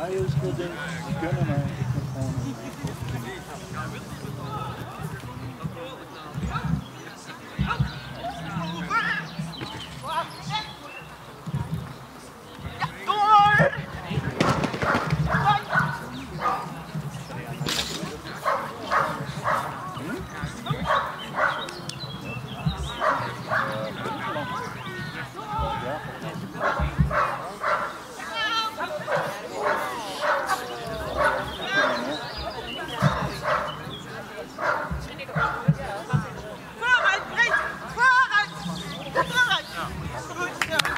Ayos ko din. Ganun ah. Yeah.